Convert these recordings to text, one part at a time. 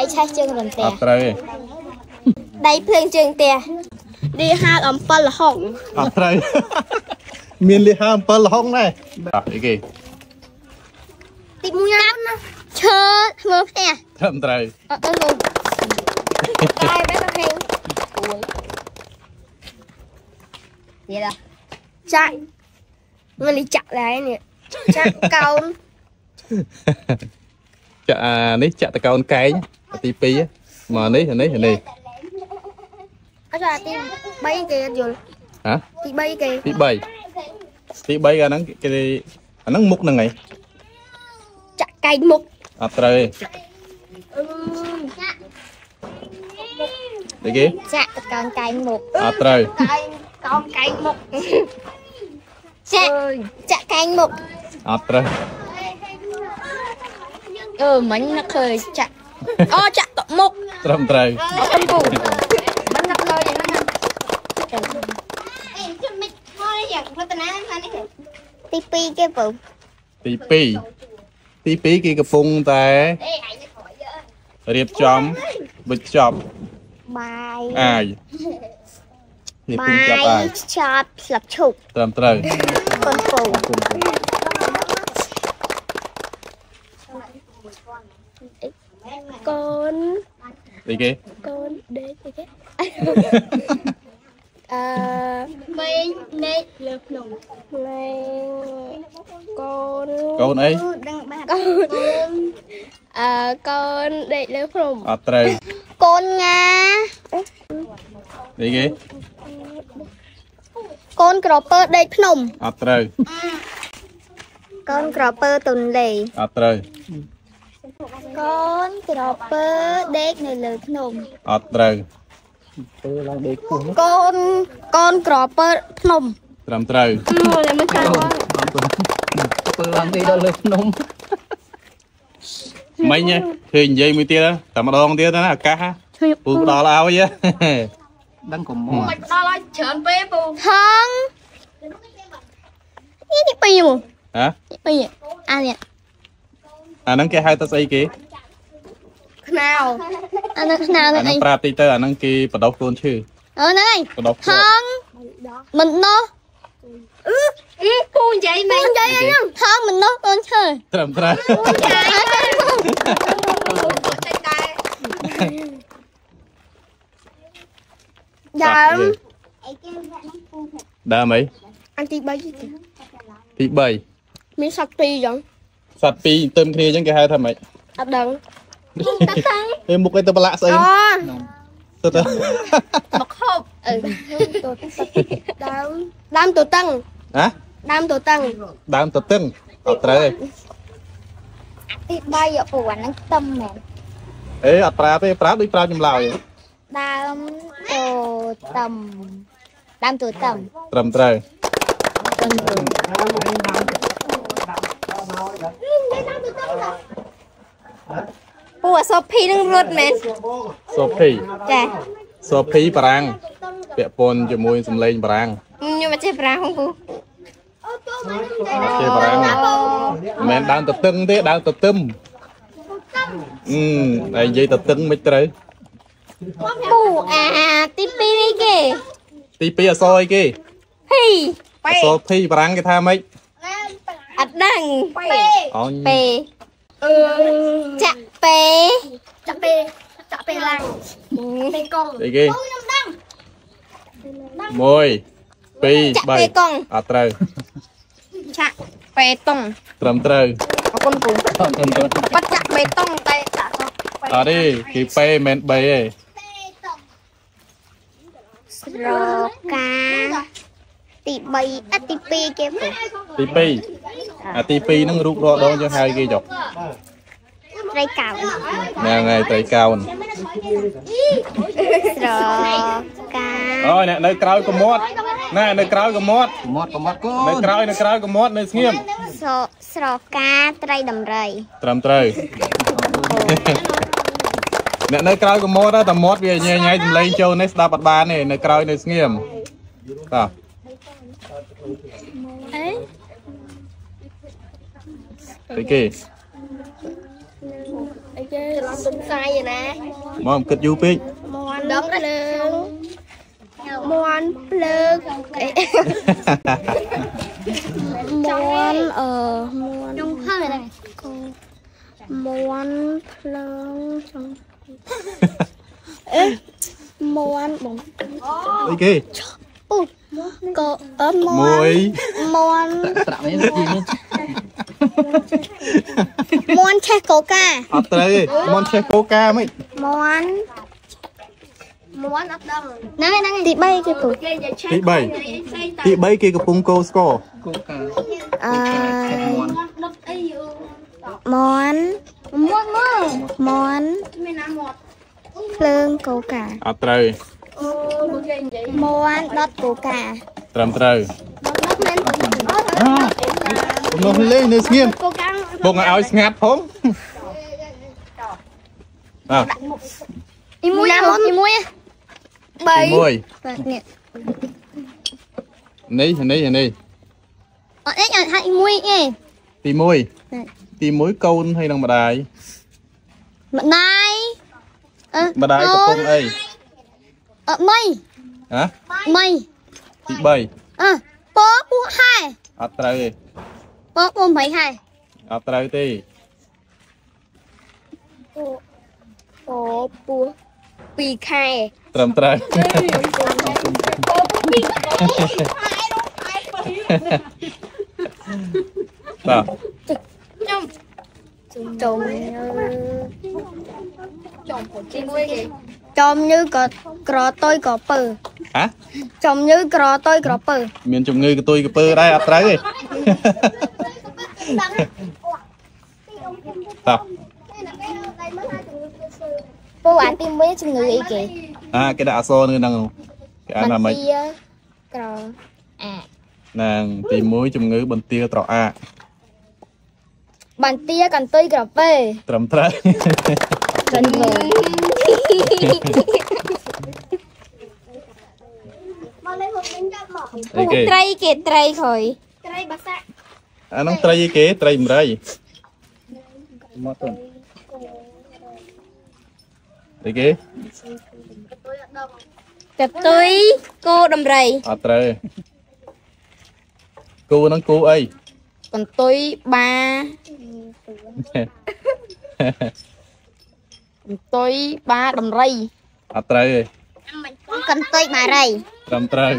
ដៃឆេះជើងរន្ទះអត់ត្រូវទេដៃភ្លើងជើងផ្ទះឌីហាលអំពិលលហុងអត់ត្រូវមានលិហា7លហុងដែរអត់អីគេទីមួយណាណាឈើធ្វើផ្ទះត្រឹមត្រូវអត់ទៅនោះតែបែបហេងយេឡាចាក់មិនលីចាក់ដែរនេះចាក់កោនចាក់អានេះចាក់តកោនកែង ទី2មកនេះអានេះអានេះអត់ចាទី3គេអត់យល់ហ៎ទី3គេទី3ទី3អាហ្នឹងគេអាហ្នឹងមុខហ្នឹងឯងចាក់កែងមុខអត់ត្រូវទេអីគេចាក់កោនកែងមុខអត់ត្រូវកែងកោនកែងមុខចាក់ចាក់កែងមុខអត់ត្រូវអឺមិញនឹកឃើញចាក់ អូចាក់តមុខត្រឹមត្រូវអត់ពូមិននឹកឃើញហ្នឹងណាអេជិះមិនមកយ៉ាងផតនាខាងនេះទី2គេពូទី2ទី2គេកំពុងតែអេឯងក្រោយយើរៀបចំវិចខ្ចប់បាយអាយនេះបាពុំចាប់អាយយខ្ចប់ស្លឹកឈូកត្រឹមត្រូវកូនពូ គុំគុំ កូនអីគេកូនដេកអីគេអឺមេងដេកលើភ្នំមេងកូនកូនអីដឹងបាទកូនអឺកូនដេកលើភ្នំអត់ត្រូវកូនងា អីគេកូនក្រពើដេកភ្នំអត់ត្រូវកូនក្រពើទុនលេអត់ត្រូវ កូនក្រពើដេកនៅលើភ្នំអត់ត្រូវកូនកូនក្រពើភ្នំត្រឹមត្រូវមកតែមិនចាំបងពើឡើងទីដល់លើភ្នំមិញហ៎ឃើញនិយាយមួយទៀតហ៎តែម្ដងទៀតណាអាកាសហ៎ជួយពូផ្ដល់ឲ្យហ៎ដឹងកុំមកមិនផ្ដល់ឲ្យច្រើនពេកពូហងនេះទីពីរមកហ៎ទីពីរអានេះ អាហ្នឹងគេហៅថាស្អីគេខ្នៅអានេះខ្នៅអានេះហ្នឹងអីប្រាប់តិចទៅអាហ្នឹងគេបដោះកូនឈើអឺហ្នឹងហើយបដោះហងមិននោះអឺអឺពូនិយាយមែននិយាយអីហ្នឹងហងមិននោះកូនឈើត្រឹមត្រូវចាដើមដើមអីអានទី3ទៀតទី3មានសត្វពីរចឹង សត្វពីរទៅគ្នាអញ្ចឹងគេហៅថាម៉េចអត់ដឹងតាតាំងពេលមុខឯទៅប្រឡាក់ស្អីអូទៅទៅមកហូបអឺដើមដើមទូតឹងហ៎ដើមទូតឹងដើមទៅទឹងអត់ត្រូវទេទី3អពូអាហ្នឹងខ្ទឹមមែនអេអត់ប្រាប់ទេប្រាប់ដូចប្រាប់ចម្លើយដើមទូតឹមដើមទូតឹមត្រឹមត្រូវ ពូអសភីនឹងរត់មែនសូភីចាសូភីបារាំងពាក់ព័ន្ធជាមួយសំឡេងបារាំងខ្ញុំមកចេះប្រាំងពូគេបារាំងមិនមែនដើមទៅទឹងទេដើមទៅទឹមអឺតែនិយាយទៅទឹងមិនត្រូវពូអាទី2នេះគេទី2អសអីគេភីអសភីបារាំងគេថាម៉េចអត់ដឹងពេអូនពេអឺ ចាក់ពេចាក់ពេចាក់ពេឡើងពេកងអីគេខ្ញុំដឹង1ចាក់ពេកង2 3អត់ត្រូវចាក់ពេតុងត្រឹមត្រូវអរគុណពូបាត់ចាក់បេតុងតែចាក់អត់ទេគេពេមិន3ទេស្រកា ទី3អត់ទី2គេពូទី2អាទី2ហ្នឹងរូបរាល់ដងយើងហៅគេចុះត្រីកោណហ្នឹងហើយត្រីកោណស្រកាអូយអ្នកនៅក្រោយកមាត់ណែនៅក្រោយកមាត់មាត់ក៏មាត់គោនៅក្រោយនៅក្រោយកមាត់នៅស្ងៀមស្រស្រកាត្រីដំរីត្រឹមត្រូវអ្នកនៅក្រោយកមាត់តែមាត់វាញ៉ៃញ៉ៃសំឡេងចូលនេះស្ដាប់អត់បានទេនៅក្រោយនៅស្ងៀមតោះ អេអីគេអីគេច្រឡំទុំសាយឯណាមកគិតយូរពេកមន់ដងភ្លើងមន់ភ្លើង អីមន់អឺមន់ចុងភើហ្នឹងមន់ភ្លើងចុងអេមន់បងអីគេពុះក៏អឺមមួយន់មន់ត្រាក់នេះទីនេះមន់ឆេះកូកាអត់ត្រូវទេមន់ឆេះកូកាមិនមន់មន់អត់ដឹងហ្នឹងហ្នឹងទី3គេពុះទី3ទី3គេកំពុងកោស្ករគោកាអឺមន់មន់មន់មកមន់ភ្លើងកូកាអត់ត្រូវ មន់ដុតកូកាត្រឹមត្រូវមែននោះលេងនៅស្ងៀមកូកាបងឲ្យស្ងាត់ផងអើអ៊ីមួយអ៊ីមួយទី1 3បាទនេះនេះនេះនេះអត់អីអត់ហាត់អ៊ីមួយអេទី1ទី1កូនហើយនឹងម្ដាយម្ដាយអឺម្ដាយកំពុងអី អត់មីហ៎មីទី3អឺពពោះហែអត់ត្រូវទេពពោះមិនហែអត់ត្រូវទេពពោះពីរខែត្រឹមត្រូវបាទខ្ញុំចុំចុំជាមួយគេចំញើក៏ ក្រតុយក៏ពើហ៎ចំញើក្រតុយក្រពើមានជំងឺកតុយកពើដែរអត់ត្រូវទេតោះពូអាទីមួយជំងឺអីគេអាគេដាក់អក្សរនៅហ្នឹងគេអានថាម៉េចទាក្រអាណាងទី1ជំងឺបន្ទាលត្រអាកបន្ទាកន្ទុយក្រពើត្រឹមត្រូវមិនមើល អីគេត្រីគេត្រីខុយអាហ្នឹងត្រីអីគេត្រីម្រៃមកទៅអីគេកទុយគោដំរីអត់ត្រូវទេគូហ្នឹងគូអីកន្ទុយបាកន្ទុយបាដំរីអត់ត្រូវទេ កន្ទុយបារីត្រឹមត្រូវ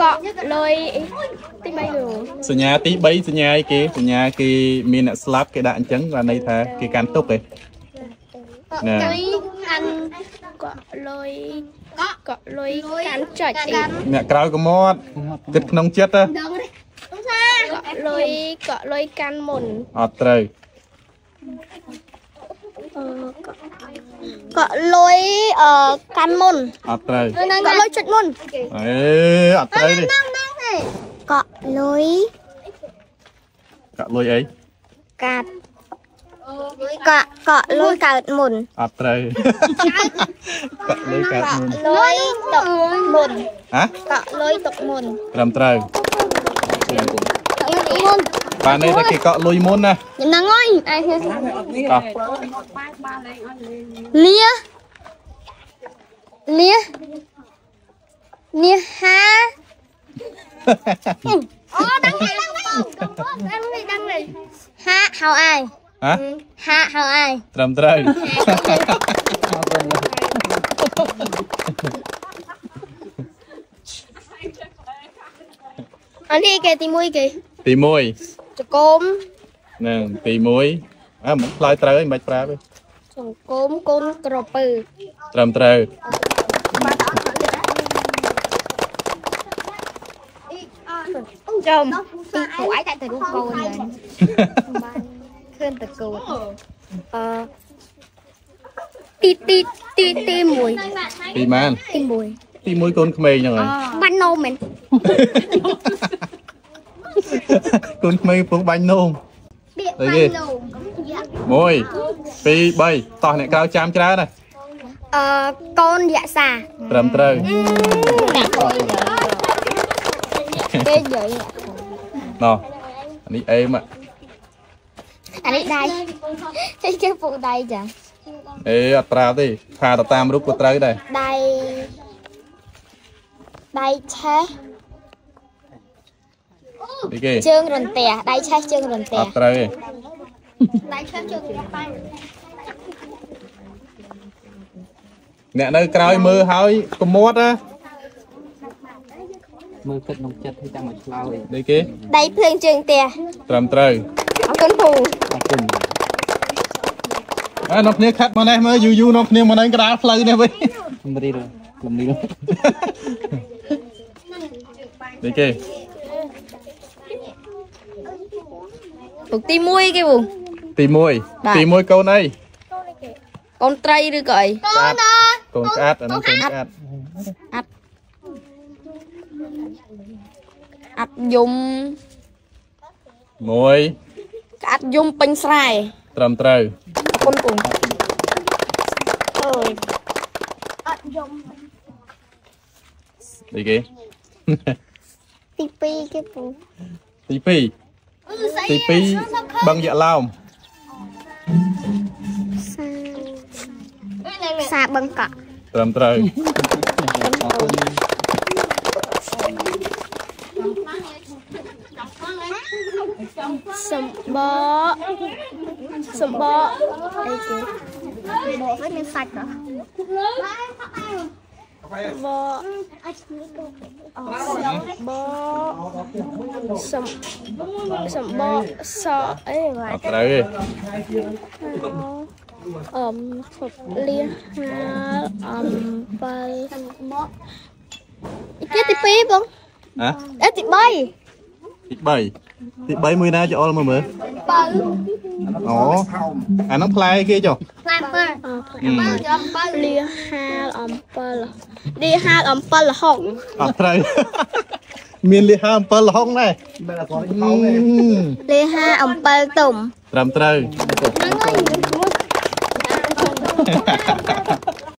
កក់លុយទី3លូសញ្ញាទី3សញ្ញាអីគេសញ្ញាគេមានអ្នកស្លាប់គេដាក់អញ្ចឹងគាត់ន័យថាគេកាន់ទុកឯងណែកទុយកាន់កក់លុយកក់កក់លុយកាន់ចុចអីអ្នកក្រោយកមាត់គិតក្នុងចិត្តហ៎ក ក់លុយកក់លុយកាន់មុនអត់ត្រូវកក់លុយអឺកាន់មុនអត់ត្រូវកក់លុយចុចមុនអេអត់ត្រូវទេកក់លុយកាក់លុយអីកាត់កក់កក់លុយកើតមុនអត់ត្រូវកាក់លុយកាត់មុនលុយទុកមុនហ៎កក់លុយទុកមុនត្រឹមត្រូវក ក់លុយមុនបាននេះតែគេកក់លុយមុនណាញ៉ាំហ្នឹងអើយអាយអោះលាលាលាហាអូដឹងហើយដឹងហើយដឹងហើយដឹងហើយហាហៅអាយហ៎ហាហៅអាយត្រឹមត្រូវអានេះគេទី1គេ ទី1ចង្គមហ្នឹងទី1អើមិនឆ្លើយត្រូវឯងមិនបាច់ប្រាប់ទេចង្គមកូនក្រពើត្រឹមត្រូវចំទីព្រោះឯងតែទៅរូបកូនហ្នឹងបានឃើញតកូនអឺទីទីទីទី1ទីម៉ានទី1ទី1កូនក្មេងហ្នឹងហើយបាញ់ណូមែន កូនក្មេងកំពុងបាញ់នោមបៀកអីបាញគេ់ណូ1 2 3តោះអ្នកក្រៅចាំច្រើនណាអឺកូនយក្សាត្រឹមត្រូវអ្នកពេកយើយណោះអានេះអេមអានេះដៃចេះចេះពុកដៃចាអេអត់ប្រើទេផាទៅតាមរូបក៏ត្រូវដែរដៃដៃឆេះនេះគេ ជើងរន្ទះដៃឆេះជើងរន្ទះអត់ត្រូវទេដៃឆេះជើងរន្ទះអ្នកនៅក្រោយមើលហើយកុំមាត់ណាមើលគិតក្នុងចិត្តឲ្យចាំមកឆ្លើយនេះគេដៃភ្លើងជើងផ្ទះត្រឹមត្រូវអរគុណពូអរគុណអើនាំគ្នាខាត់មកនេះមើលយូរយូរនាំគ្នាមកនេះកដាលផ្លូវនេះវិញលំរីលលំរីនេះគេ ពុកទី1គេពូទីបាទ1ទី1កូនអីកូនត្រីឬក៏អីកូនណាកូនក្អាត់អានោះកូនក្អាត់អាត់យំមួយក្អាត់យំពេញស្រែត្រឹមត្រូវអរគុណពូអើយនេះគេទី2គេពូទី2 ទី2បឹងយ៉ាក់ឡោមសាសាបឹងកក់ត្រឹមត្រូវអរគុណសម្បកសម្បកអីគេបកវិញមានសាច់ហ៎ បកបកសំសម្បកសអីវ៉ាអត់ត្រូវទេអំភពលៀហាលអំពិលសម្បកគេទី2បងហ៎អេទី3ទី3ទី3មួយណាចោលមើលមើល បើអូអានោះផ្លែគេចុះផ្លែបើអឺអំពិលលៀហាលអំពិលលៀហាលអំពិលលហុងអត់ត្រូវមានលិហា7លហុងដែរអឺលៀហាអំពិលទុំត្រឹមត្រូវហ្នឹងហើយ